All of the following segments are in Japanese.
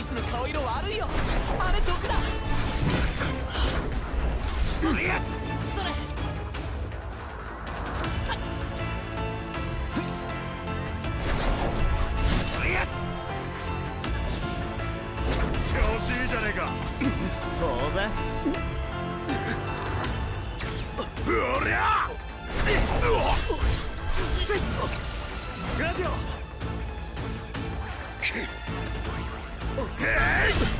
ニスの顔色悪いよ。あれ毒だ。それ。調子いいじゃねえか。当然。うりゃグラディオ Okay.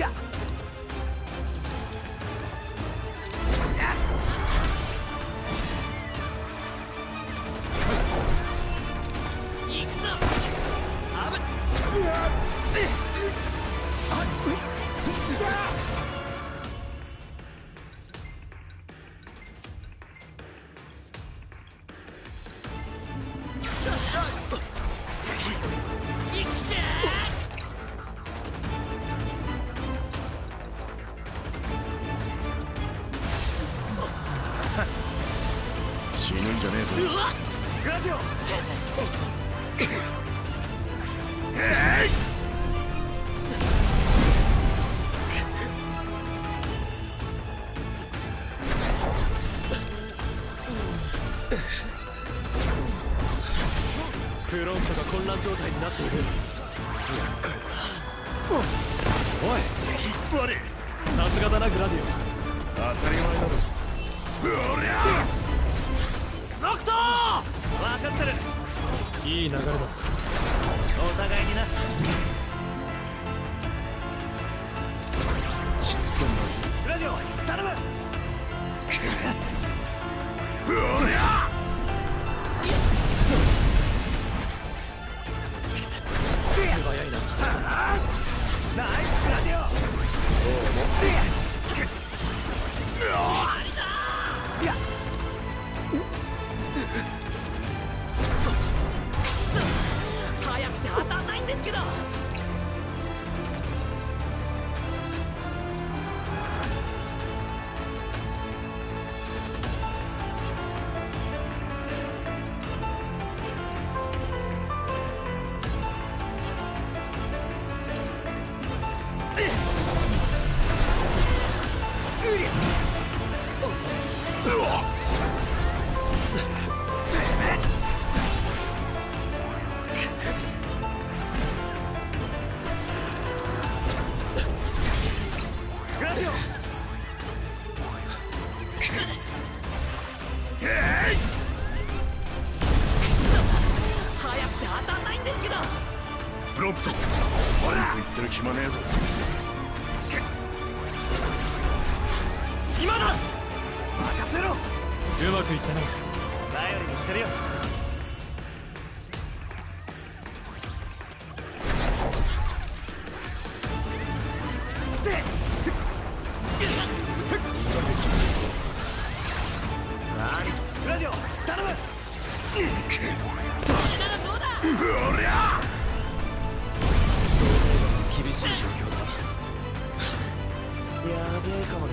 え死ぬんじゃねえぞ。うわっグラディオへいフロントが混乱状態になっている。厄介だおい。悪い。さすがだなグラディ当たり前だろ。うりゃノクトオ分かってる。いい流れだ。お互いにな。ちっとまずい。グラディオ頼む今だ！任せろ！うまくいったな。頼りにしてるよ。グラディオ頼む！これならどうだ？うりゃ厳しい状況だ。やべえかもな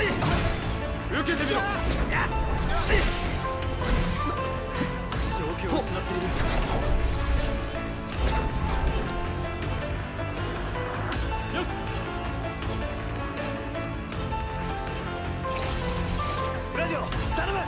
受けてみろ。正気を失っているよっグラディオ頼む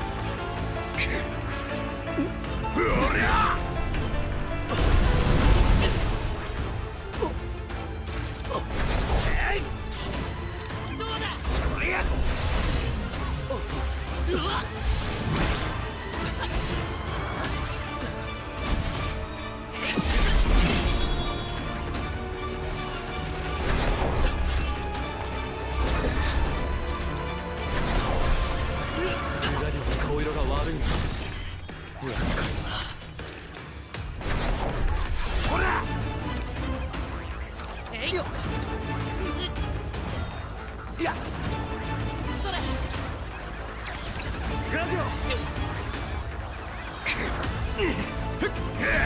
やそれ。グラディ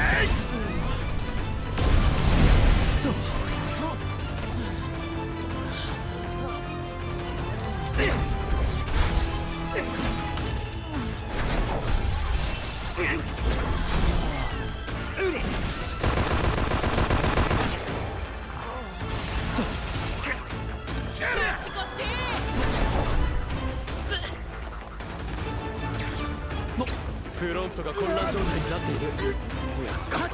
オ態になっているおやか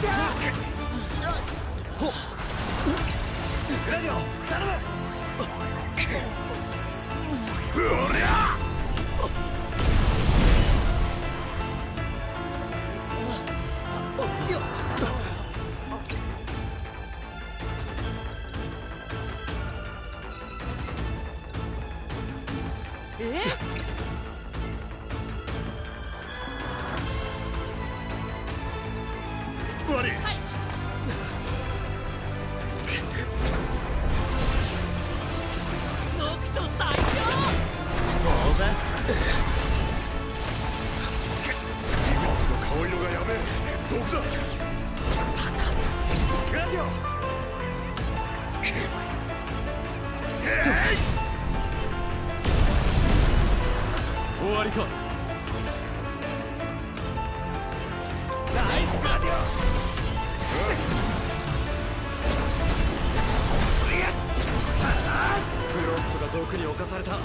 じゃあほっラディオ頼むフロントが毒に侵された。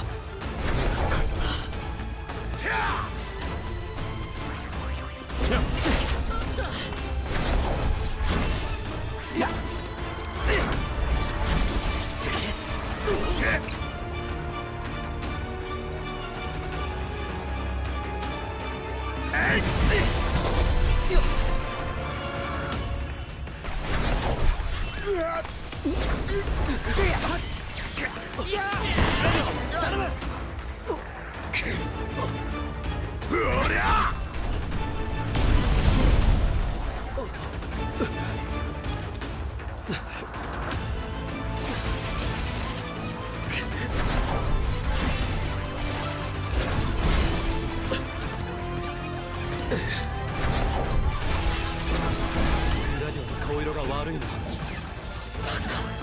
顔色が悪いな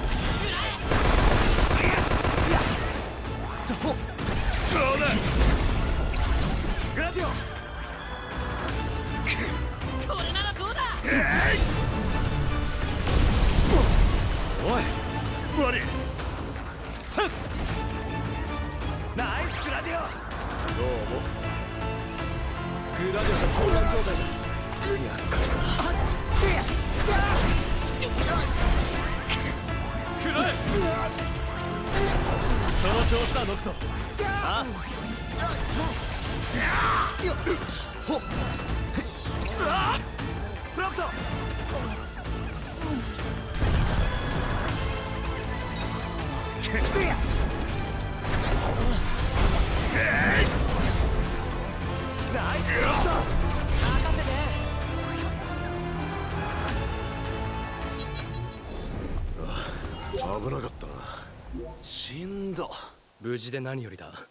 そうだ。グラディオこれならどうだ？その調子だノクト。あフロクトナ無事で何よりだ。